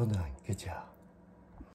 허나, 그죠?